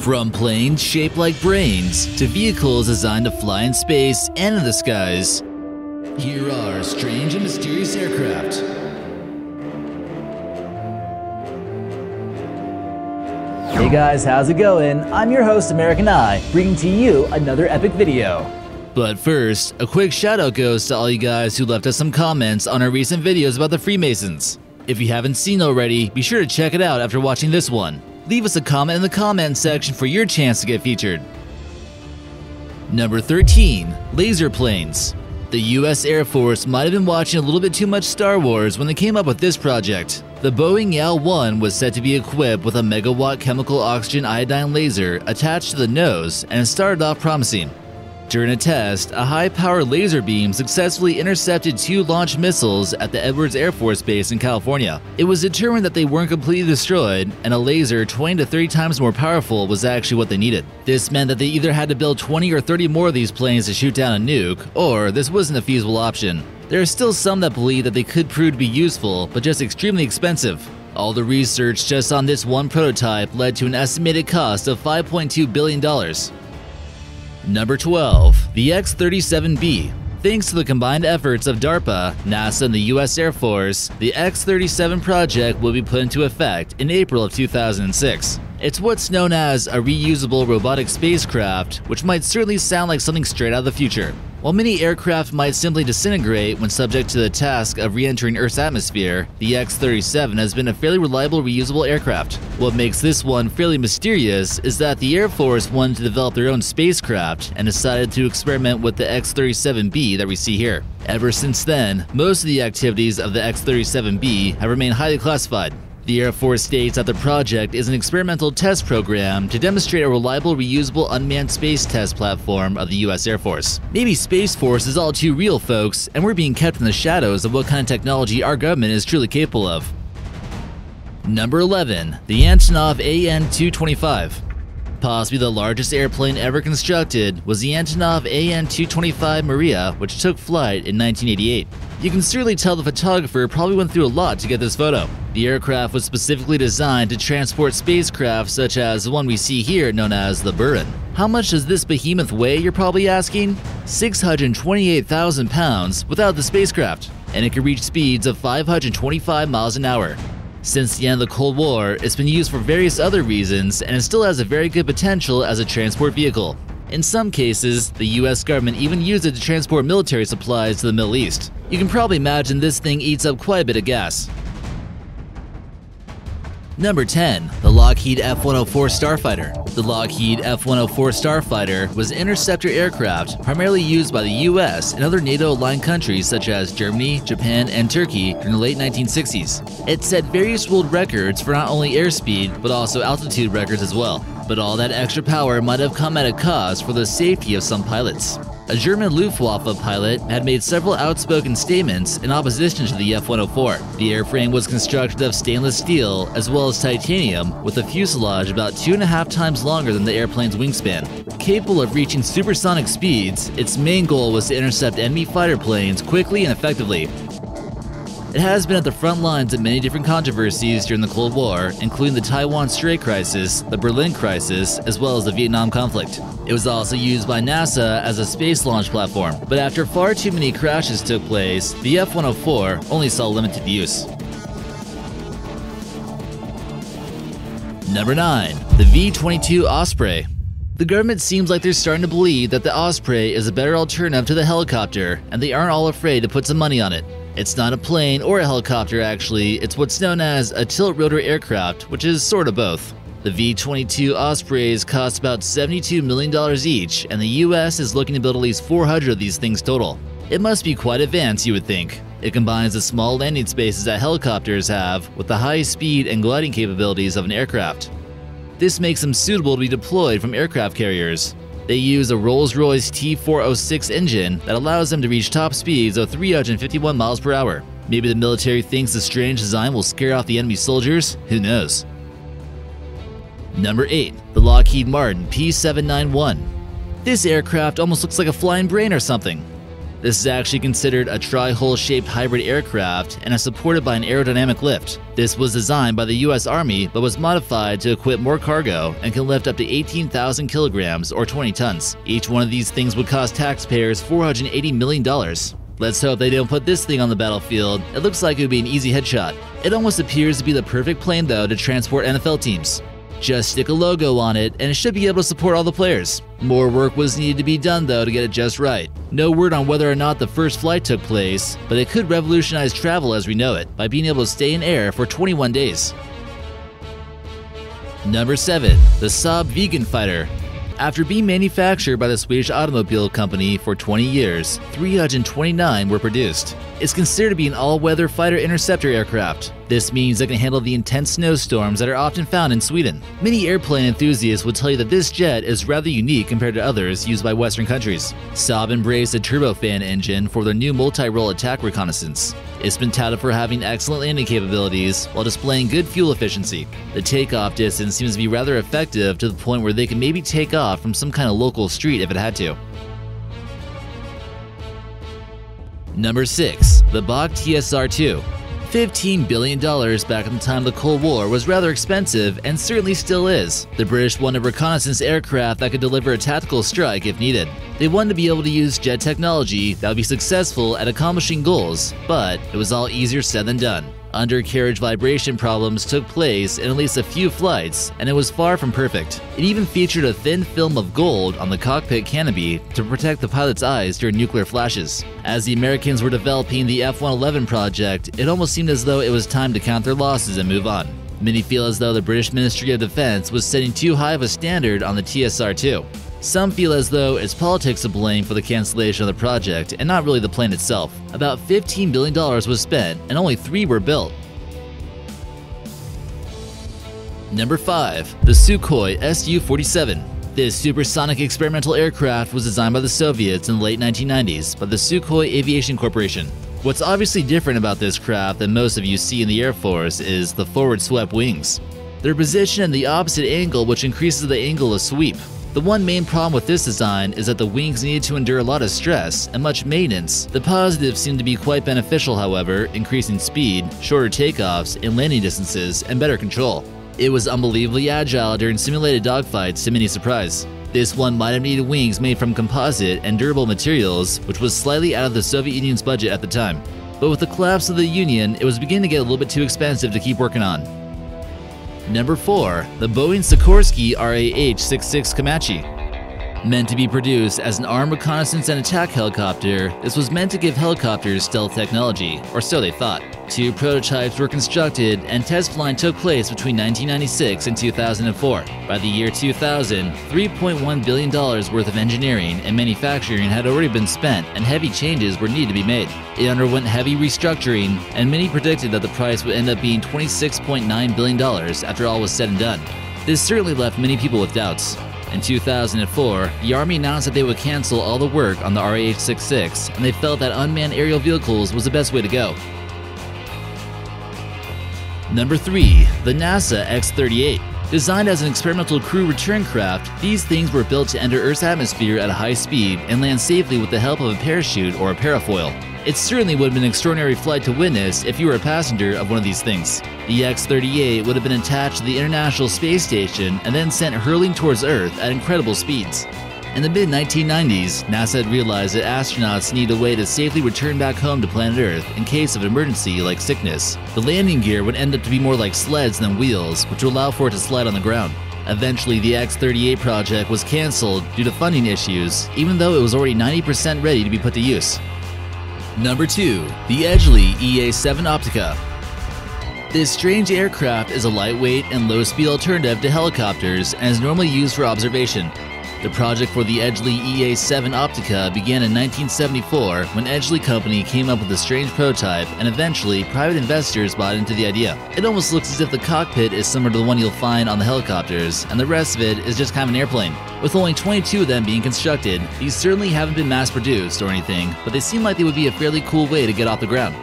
From planes shaped like brains to vehicles designed to fly in space and in the skies, here are strange and mysterious aircraft. Hey guys, how's it going? I'm your host, American Eye, bringing to you another epic video. But first, a quick shout out goes to all you guys who left us some comments on our recent videos about the Freemasons. If you haven't seen already, be sure to check it out after watching this one leave us a comment in the comment section for your chance to get featured. Number 13. Laser Planes The US Air Force might have been watching a little bit too much Star Wars when they came up with this project. The Boeing YAL-1 was said to be equipped with a megawatt chemical oxygen iodine laser attached to the nose and started off promising. During a test, a high-powered laser beam successfully intercepted two launch missiles at the Edwards Air Force Base in California. It was determined that they weren't completely destroyed, and a laser 20 to 30 times more powerful was actually what they needed. This meant that they either had to build 20 or 30 more of these planes to shoot down a nuke, or this wasn't a feasible option. There are still some that believe that they could prove to be useful, but just extremely expensive. All the research just on this one prototype led to an estimated cost of $5.2 billion. Number 12. The X-37B Thanks to the combined efforts of DARPA, NASA, and the U.S. Air Force, the X-37 project will be put into effect in April of 2006. It's what's known as a reusable robotic spacecraft, which might certainly sound like something straight out of the future. While many aircraft might simply disintegrate when subject to the task of re-entering Earth's atmosphere, the X-37 has been a fairly reliable reusable aircraft. What makes this one fairly mysterious is that the Air Force wanted to develop their own spacecraft and decided to experiment with the X-37B that we see here. Ever since then, most of the activities of the X-37B have remained highly classified. The Air Force states that the project is an experimental test program to demonstrate a reliable reusable unmanned space test platform of the US Air Force. Maybe Space Force is all too real, folks, and we're being kept in the shadows of what kind of technology our government is truly capable of. Number 11. The Antonov AN-225 Possibly the largest airplane ever constructed was the Antonov AN-225 Mriya, which took flight in 1988. You can certainly tell the photographer probably went through a lot to get this photo. The aircraft was specifically designed to transport spacecraft such as the one we see here known as the Buran. How much does this behemoth weigh, you're probably asking? 628,000 pounds without the spacecraft, and it can reach speeds of 525 miles an hour. Since the end of the Cold War, it's been used for various other reasons and it still has a very good potential as a transport vehicle. In some cases, the US government even used it to transport military supplies to the Middle East. You can probably imagine this thing eats up quite a bit of gas. Number 10. The Lockheed F-104 Starfighter The Lockheed F-104 Starfighter was an interceptor aircraft primarily used by the US and other NATO-aligned countries such as Germany, Japan, and Turkey during the late 1960s. It set various world records for not only airspeed, but also altitude records as well. But all that extra power might have come at a cost for the safety of some pilots. A German Luftwaffe pilot had made several outspoken statements in opposition to the F-104. The airframe was constructed of stainless steel as well as titanium with a fuselage about two and a half times longer than the airplane's wingspan. Capable of reaching supersonic speeds, its main goal was to intercept enemy fighter planes quickly and effectively. It has been at the front lines of many different controversies during the Cold War, including the Taiwan Strait crisis, the Berlin crisis, as well as the Vietnam conflict. It was also used by NASA as a space launch platform, but after far too many crashes took place, the F-104 only saw limited use. Number 9. The V-22 Osprey the government seems like they're starting to believe that the Osprey is a better alternative to the helicopter, and they aren't all afraid to put some money on it. It's not a plane or a helicopter actually, it's what's known as a tilt rotor aircraft, which is sort of both. The V-22 Ospreys cost about $72 million each, and the US is looking to build at least 400 of these things total. It must be quite advanced, you would think. It combines the small landing spaces that helicopters have with the high speed and gliding capabilities of an aircraft. This makes them suitable to be deployed from aircraft carriers. They use a Rolls-Royce T406 engine that allows them to reach top speeds of 351 miles per hour. Maybe the military thinks the strange design will scare off the enemy soldiers, who knows. Number 8. The Lockheed Martin P791 This aircraft almost looks like a flying brain or something. This is actually considered a tri-hull shaped hybrid aircraft and is supported by an aerodynamic lift. This was designed by the US Army but was modified to equip more cargo and can lift up to 18,000 kilograms or 20 tons. Each one of these things would cost taxpayers $480 million. Let's hope they don't put this thing on the battlefield. It looks like it would be an easy headshot. It almost appears to be the perfect plane though to transport NFL teams. Just stick a logo on it and it should be able to support all the players. More work was needed to be done though to get it just right. No word on whether or not the first flight took place, but it could revolutionize travel as we know it by being able to stay in air for 21 days. Number 7. The Saab Viggen Fighter after being manufactured by the Swedish automobile company for 20 years, 329 were produced. It's considered to be an all-weather fighter interceptor aircraft. This means it can handle the intense snowstorms that are often found in Sweden. Many airplane enthusiasts would tell you that this jet is rather unique compared to others used by Western countries. Saab embraced a turbofan engine for their new multi-role attack reconnaissance. It's been touted for having excellent landing capabilities while displaying good fuel efficiency. The takeoff distance seems to be rather effective to the point where they can maybe take off from some kind of local street if it had to. Number 6. The BAC TSR-2 $15 billion back in the time of the Cold War was rather expensive and certainly still is. The British wanted reconnaissance aircraft that could deliver a tactical strike if needed. They wanted to be able to use jet technology that would be successful at accomplishing goals, but it was all easier said than done. Undercarriage vibration problems took place in at least a few flights, and it was far from perfect. It even featured a thin film of gold on the cockpit canopy to protect the pilot's eyes during nuclear flashes. As the Americans were developing the F 111 project, it almost seemed as though it was time to count their losses and move on. Many feel as though the British Ministry of Defense was setting too high of a standard on the TSR 2. Some feel as though it's politics to blame for the cancellation of the project and not really the plane itself. About $15 billion was spent and only three were built. Number 5. The Sukhoi Su-47 this supersonic experimental aircraft was designed by the Soviets in the late 1990s by the Sukhoi Aviation Corporation. What's obviously different about this craft than most of you see in the Air Force is the forward swept wings. They're positioned in the opposite angle which increases the angle of sweep. The one main problem with this design is that the wings needed to endure a lot of stress and much maintenance. The positives seem to be quite beneficial however, increasing speed, shorter takeoffs and landing distances, and better control. It was unbelievably agile during simulated dogfights to many surprise. This one might have needed wings made from composite and durable materials, which was slightly out of the Soviet Union's budget at the time. But with the collapse of the Union, it was beginning to get a little bit too expensive to keep working on. Number 4. The Boeing Sikorsky RAH-66 Comanche Meant to be produced as an armed reconnaissance and attack helicopter, this was meant to give helicopters stealth technology, or so they thought. Two prototypes were constructed and test flying took place between 1996 and 2004. By the year 2000, $3.1 billion worth of engineering and manufacturing had already been spent and heavy changes were needed to be made. It underwent heavy restructuring and many predicted that the price would end up being $26.9 billion after all was said and done. This certainly left many people with doubts. In 2004, the Army announced that they would cancel all the work on the RAH-66, and they felt that unmanned aerial vehicles was the best way to go. Number 3. The NASA X-38 Designed as an experimental crew return craft, these things were built to enter Earth's atmosphere at a high speed and land safely with the help of a parachute or a parafoil. It certainly would have been an extraordinary flight to witness if you were a passenger of one of these things. The X-38 would have been attached to the International Space Station and then sent hurling towards Earth at incredible speeds. In the mid-1990s, NASA had realized that astronauts need a way to safely return back home to planet Earth in case of emergency like sickness. The landing gear would end up to be more like sleds than wheels, which would allow for it to slide on the ground. Eventually, the X-38 project was cancelled due to funding issues, even though it was already 90% ready to be put to use. Number 2. The Edgeley EA-7 Optica This strange aircraft is a lightweight and low-speed alternative to helicopters and is normally used for observation. The project for the Edgeley EA-7 Optica began in 1974 when Edgeley Company came up with a strange prototype and eventually private investors bought into the idea. It almost looks as if the cockpit is similar to the one you'll find on the helicopters and the rest of it is just kind of an airplane. With only 22 of them being constructed, these certainly haven't been mass produced or anything, but they seem like they would be a fairly cool way to get off the ground.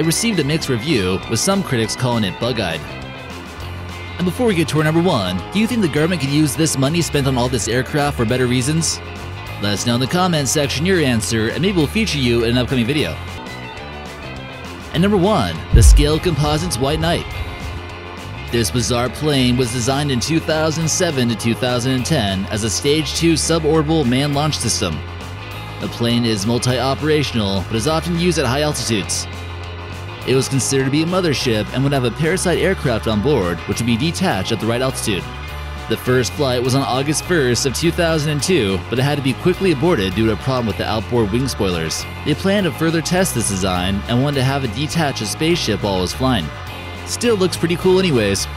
It received a mixed review, with some critics calling it bug-eyed. And before we get to our number one, do you think the government could use this money spent on all this aircraft for better reasons? Let us know in the comments section your answer, and maybe we'll feature you in an upcoming video. And number 1. The Scale Composites White Knight. This bizarre plane was designed in 2007 to 2010 as a Stage 2 suborbital man launch system. The plane is multi operational but is often used at high altitudes. It was considered to be a mothership and would have a parasite aircraft on board, which would be detached at the right altitude. The first flight was on August 1st of 2002, but it had to be quickly aborted due to a problem with the outboard wing spoilers. They planned to further test this design and wanted to have it detach a spaceship while it was flying. Still looks pretty cool anyways.